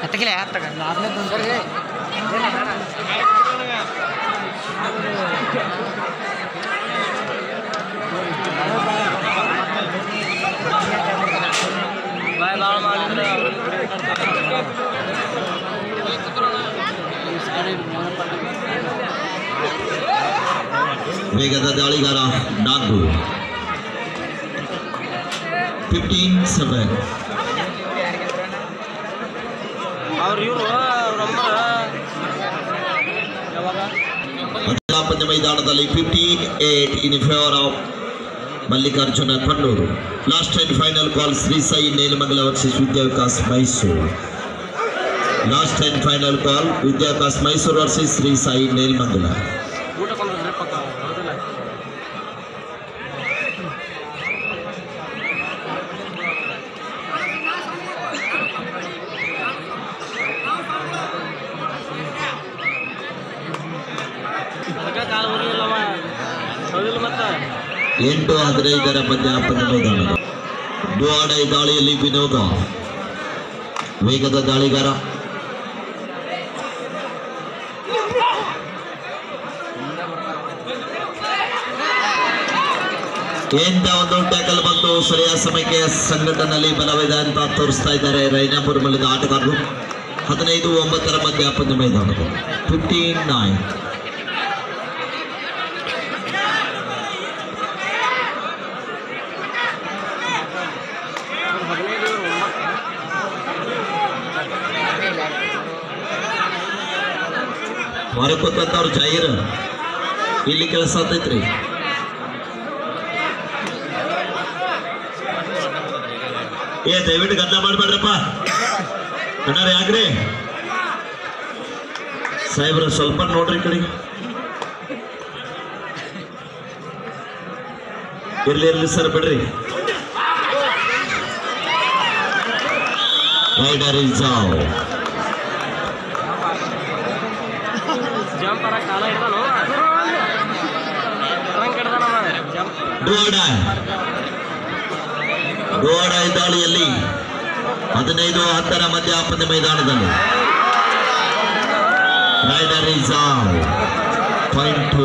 ಹತ್ತಕಿಲ್ಲ ಹತ್ತಗ ವೇಗದ ದಾಳಿಗಾರ ನಾಲ್ಕು fifteen seven ಅವ್ರು ಇವರು ನಂಬರ್ ಯಾವಾಗ ಪಂದ್ಯ ಮೈದಾನದಲ್ಲಿ fifteen eight in favour of Mallikarjuna Kannur last and final call Shri Sai Nelamangala versus Vidyavikas Mysuru last and final call Vidyavikas Mysuru versus Shri Sai Nelamangala ಎಂಟು ಹದಿನೈದರ ಮೈದಾನ ಡುವಾಡೈ ದಾಳಿಯಲ್ಲಿ ವಿನೋದ. ವೇಗದ ದಾಳಿಗಾರ. ಎಂತ ಒಂದು ಟ್ಯಾಕಲ್ ಬಂದು ಸರಿಯಾದ ಸಮಯಕ್ಕೆ ಸಂಘಟನೆಯಲ್ಲಿ ಬಲವಿದೆ ಅಂತ ತೋರಿಸ್ತಾ ಇದ್ದಾರೆ ರೈನಾಪುರ ಮಲ್ಲಿದ ಆಟಗಾರರು. ಹದಿನೈದು ಒಂಬತ್ತರ ಮಧ್ಯ ಮೈದಾನದ ಫಿಫ್ಟೀನ್ ನೈನ್ ಹೊರಕೊತ್ತಂತವ್ರು ಜಾಹೀರ್. ಇಲ್ಲಿ ಕೆಲಸ ಆತೈತ್ರಿ ಏ, ದಯವಿಟ್ಟು ಗದ್ದ ಮಾಡ್ಬೇಡ್ರಪ್ಪ. ಅಣ್ಣಾರ ಯಾಕ್ರಿ ಸಾಹೇಬ್ರ, ಸ್ವಲ್ಪ ನೋಡ್ರಿ ಕಡೆ. ಇರ್ಲಿ ಇರ್ಲಿ ಸರ್, ಬಿಡ್ರಿ. ರೈಡರ್ ಇಸ್ ಡೋಡ ದಾಳಿಯಲ್ಲಿ ಹದಿನೈದು ಹತ್ತರ ಮಧ್ಯ ಪಂದ್ಯ ಮೈದಾನದಲ್ಲಿ ರೈಡರ್ ಇಸ್ ಪಾಯಿಂಟ್